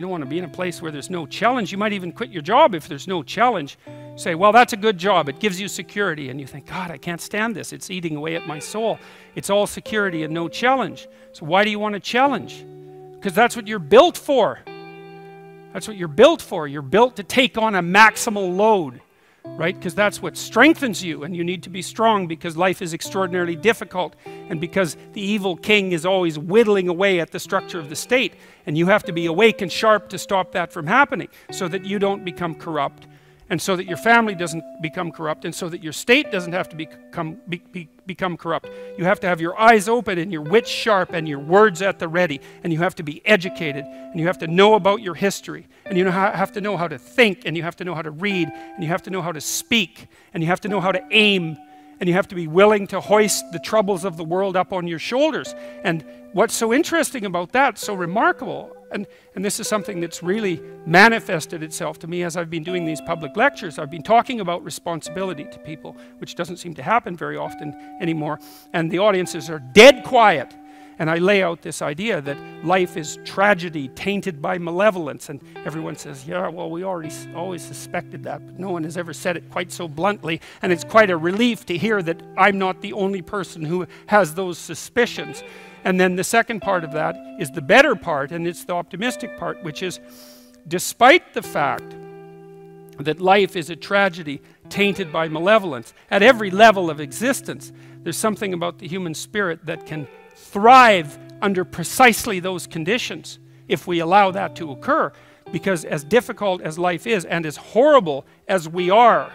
You don't want to be in a place where there's no challenge. You might even quit your job if there's no challenge. Say, well, that's a good job. It gives you security. And you think, God, I can't stand this. It's eating away at my soul. It's all security and no challenge. So why do you want a challenge? Because that's what you're built for. That's what you're built for. You're built to take on a maximal load right? Because that's what strengthens you, and you need to be strong because life is extraordinarily difficult, and because the evil king is always whittling away at the structure of the state, and you have to be awake and sharp to stop that from happening so that you don't become corrupt and so that your family doesn't become corrupt, and so that your state doesn't have to become, be, be, become corrupt. You have to have your eyes open and your wits sharp and your words at the ready, and you have to be educated, and you have to know about your history, and you have to know how to think, and you have to know how to read, and you have to know how to speak, and you have to know how to aim, and you have to be willing to hoist the troubles of the world up on your shoulders. And what's so interesting about that, so remarkable, and, and this is something that's really manifested itself to me as I've been doing these public lectures. I've been talking about responsibility to people, which doesn't seem to happen very often anymore. And the audiences are dead quiet. And I lay out this idea that life is tragedy tainted by malevolence. And everyone says, yeah, well, we already always suspected that, but no one has ever said it quite so bluntly. And it's quite a relief to hear that I'm not the only person who has those suspicions. And then the second part of that is the better part, and it's the optimistic part, which is despite the fact that life is a tragedy tainted by malevolence, at every level of existence, there's something about the human spirit that can thrive under precisely those conditions if we allow that to occur. Because as difficult as life is, and as horrible as we are,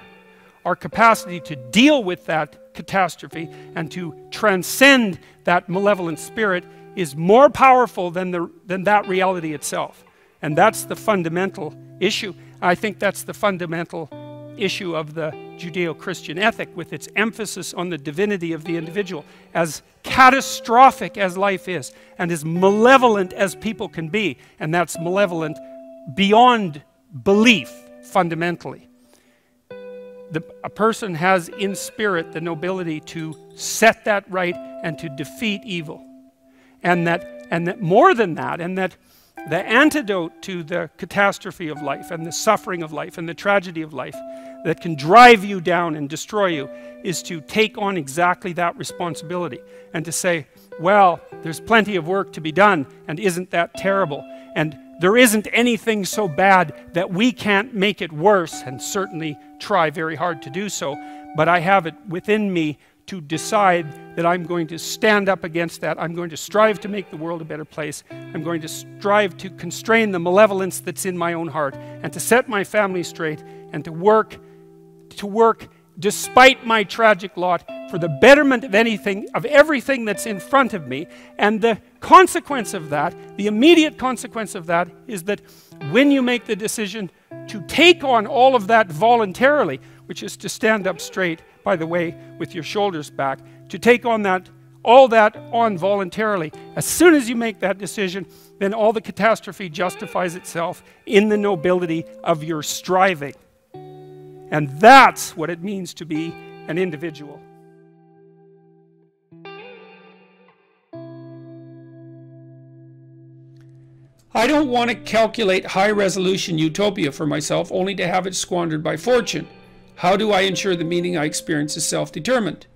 our capacity to deal with that catastrophe and to transcend that malevolent spirit is more powerful than, the, than that reality itself. And that's the fundamental issue. I think that's the fundamental issue of the Judeo Christian ethic, with its emphasis on the divinity of the individual. As catastrophic as life is, and as malevolent as people can be, and that's malevolent beyond belief fundamentally the, a person has in spirit the nobility to set that right and to defeat evil. And that, and that more than that, and that the antidote to the catastrophe of life and the suffering of life and the tragedy of life that can drive you down and destroy you is to take on exactly that responsibility and to say, well, there's plenty of work to be done, and isn't that terrible? And there isn't anything so bad that we can't make it worse, and certainly try very hard to do so. But I have it within me to decide that I'm going to stand up against that. I'm going to strive to make the world a better place. I'm going to strive to constrain the malevolence that's in my own heart and to set my family straight and to work to work despite my tragic lot for the betterment of anything of everything that's in front of me and the consequence of that the immediate consequence of that is that when you make the decision to take on all of that voluntarily which is to stand up straight by the way with your shoulders back to take on that all that on voluntarily as soon as you make that decision then all the catastrophe justifies itself in the nobility of your striving and that's what it means to be an individual. I don't want to calculate high resolution utopia for myself only to have it squandered by fortune. How do I ensure the meaning I experience is self determined?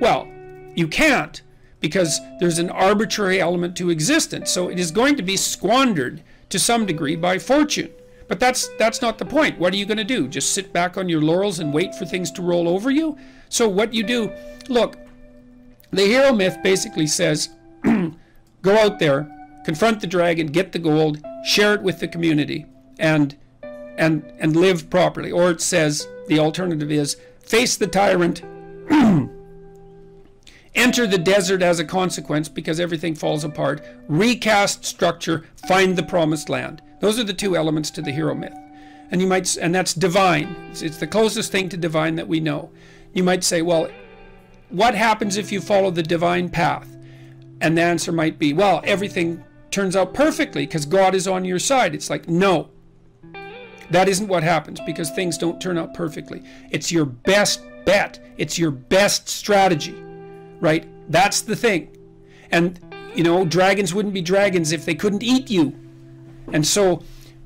Well, you can't because there's an arbitrary element to existence, so it is going to be squandered to some degree by fortune. But that's that's not the point. What are you going to do? Just sit back on your laurels and wait for things to roll over you? So what you do, look, the hero myth basically says go out there, confront the dragon, get the gold, share it with the community and and and live properly. Or it says the alternative is face the tyrant enter the desert as a consequence because everything falls apart, recast structure, find the promised land. Those are the two elements to the hero myth. And you might and that's divine. It's, it's the closest thing to divine that we know. You might say, well, what happens if you follow the divine path? And the answer might be, well, everything turns out perfectly because God is on your side. It's like, no. That isn't what happens because things don't turn out perfectly. It's your best bet. It's your best strategy. Right? That's the thing. And you know, dragons wouldn't be dragons if they couldn't eat you. And so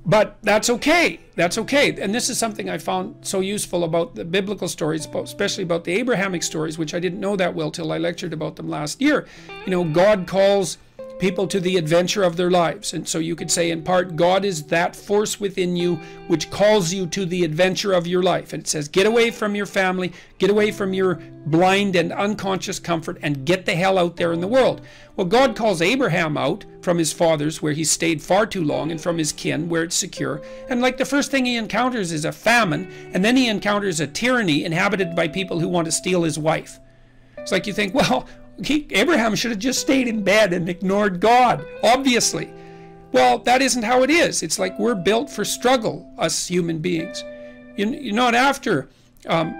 but that's okay. That's okay. And this is something I found so useful about the biblical stories, especially about the Abrahamic stories, which I didn't know that well till I lectured about them last year. You know, God calls people to the adventure of their lives. And so you could say, in part, God is that force within you which calls you to the adventure of your life. And it says, get away from your family, get away from your blind and unconscious comfort, and get the hell out there in the world. Well, God calls Abraham out from his fathers, where he stayed far too long, and from his kin, where it's secure. And like the first thing he encounters is a famine, and then he encounters a tyranny inhabited by people who want to steal his wife. It's like you think, well, he, Abraham should have just stayed in bed and ignored God, obviously. Well, that isn't how it is. It's like we're built for struggle, us human beings. You, you're not after um,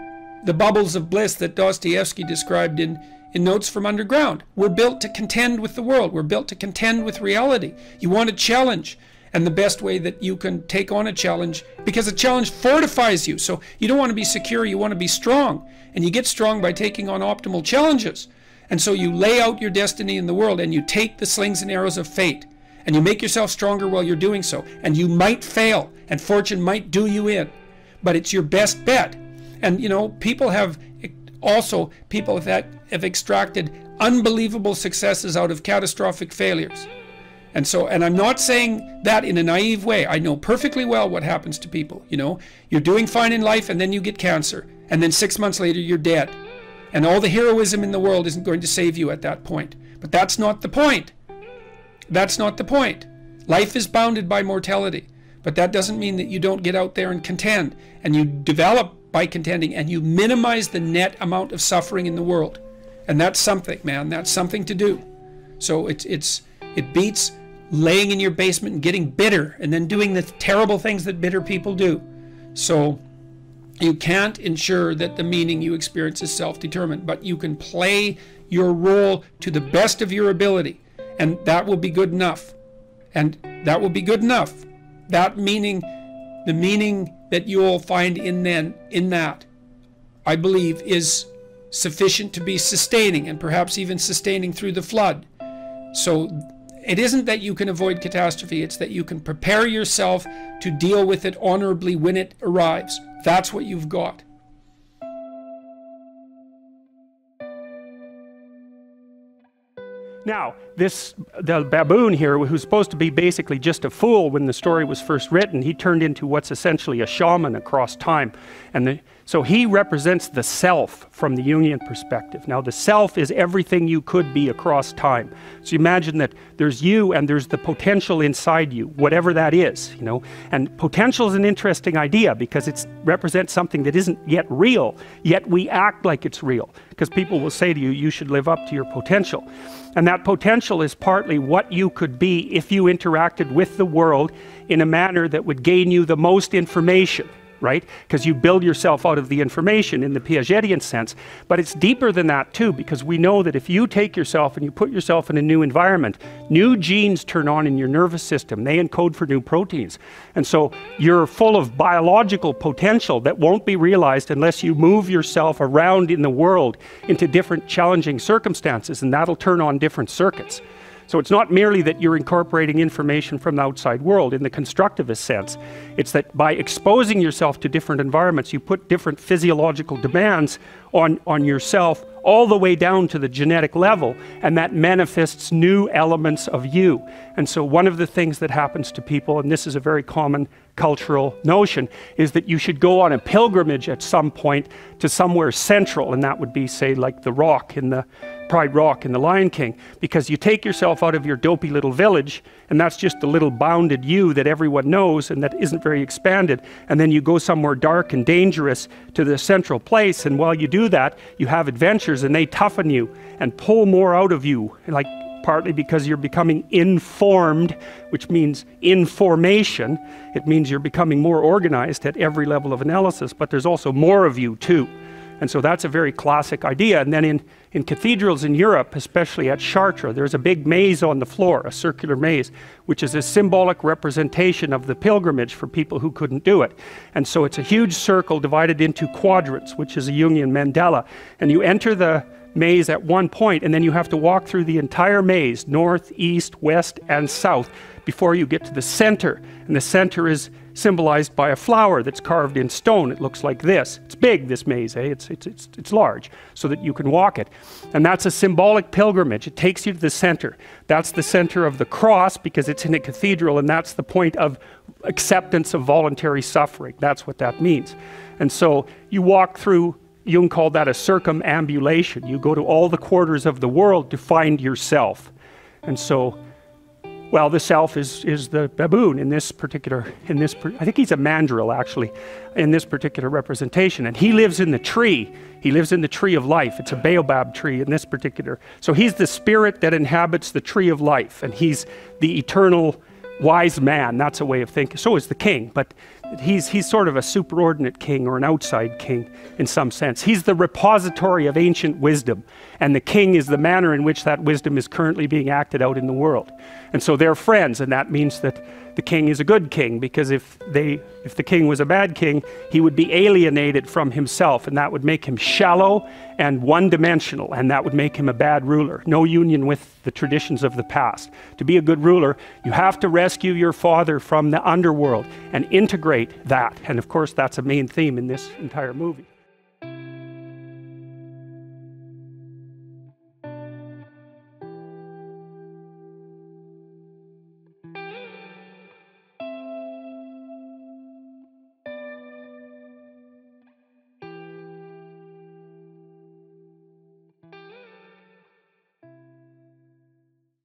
the bubbles of bliss that Dostoevsky described in, in Notes from Underground. We're built to contend with the world. We're built to contend with reality. You want a challenge. And the best way that you can take on a challenge, because a challenge fortifies you. So you don't want to be secure, you want to be strong. And you get strong by taking on optimal challenges. And so you lay out your destiny in the world and you take the slings and arrows of fate and you make yourself stronger while you're doing so. And you might fail and fortune might do you in, but it's your best bet. And you know, people have also, people that have extracted unbelievable successes out of catastrophic failures. And so, and I'm not saying that in a naive way. I know perfectly well what happens to people. You know, you're doing fine in life and then you get cancer. And then six months later, you're dead. And all the heroism in the world isn't going to save you at that point. But that's not the point. That's not the point. Life is bounded by mortality. But that doesn't mean that you don't get out there and contend. And you develop by contending and you minimize the net amount of suffering in the world. And that's something, man. That's something to do. So it's it's it beats laying in your basement and getting bitter and then doing the terrible things that bitter people do. So you can't ensure that the meaning you experience is self determined, but you can play your role to the best of your ability, and that will be good enough. And that will be good enough. That meaning, the meaning that you will find in then in that, I believe, is sufficient to be sustaining and perhaps even sustaining through the flood. So it isn't that you can avoid catastrophe, it's that you can prepare yourself to deal with it honorably when it arrives. That's what you've got. Now, this the baboon here, who's supposed to be basically just a fool when the story was first written, he turned into what's essentially a shaman across time. And the, so he represents the self from the Jungian perspective. Now, the self is everything you could be across time. So imagine that there's you and there's the potential inside you, whatever that is, you know. And potential is an interesting idea because it represents something that isn't yet real, yet we act like it's real. Because people will say to you, you should live up to your potential. And that potential is partly what you could be if you interacted with the world in a manner that would gain you the most information right? Because you build yourself out of the information in the Piagetian sense. But it's deeper than that too, because we know that if you take yourself and you put yourself in a new environment, new genes turn on in your nervous system. They encode for new proteins. And so you're full of biological potential that won't be realized unless you move yourself around in the world into different challenging circumstances, and that'll turn on different circuits. So it's not merely that you're incorporating information from the outside world in the constructivist sense. It's that by exposing yourself to different environments, you put different physiological demands on, on yourself all the way down to the genetic level, and that manifests new elements of you. And so, one of the things that happens to people, and this is a very common cultural notion, is that you should go on a pilgrimage at some point to somewhere central, and that would be, say, like the rock in the Pride Rock in The Lion King, because you take yourself out of your dopey little village, and that's just the little bounded you that everyone knows and that isn't very expanded, and then you go somewhere dark and dangerous to the central place, and while you do that, you have adventures and they toughen you and pull more out of you, like partly because you're becoming informed, which means information. It means you're becoming more organized at every level of analysis, but there's also more of you too. And so that's a very classic idea. And then in, in cathedrals in Europe, especially at Chartres, there's a big maze on the floor, a circular maze, which is a symbolic representation of the pilgrimage for people who couldn't do it. And so it's a huge circle divided into quadrants, which is a Jungian mandala. And you enter the maze at one point, and then you have to walk through the entire maze north, east, west, and south before you get to the center. And the center is symbolized by a flower that's carved in stone. It looks like this. It's big, this maze, eh? It's, it's, it's, it's large, so that you can walk it. And that's a symbolic pilgrimage. It takes you to the center. That's the center of the cross because it's in a cathedral, and that's the point of acceptance of voluntary suffering. That's what that means. And so you walk through Jung called that a circumambulation. You go to all the quarters of the world to find yourself. And so well, the self is, is the baboon in this particular, in this, I think he's a mandrill actually, in this particular representation. And he lives in the tree. He lives in the tree of life. It's a baobab tree in this particular. So he's the spirit that inhabits the tree of life. And he's the eternal wise man. That's a way of thinking. So is the king. But he's, he's sort of a superordinate king or an outside king in some sense. He's the repository of ancient wisdom, and the king is the manner in which that wisdom is currently being acted out in the world. And so they're friends, and that means that the king is a good king because if they if the king was a bad king he would be alienated from himself and that would make him shallow and one-dimensional and that would make him a bad ruler. No union with the traditions of the past. To be a good ruler you have to rescue your father from the underworld and integrate that. And of course that's a main theme in this entire movie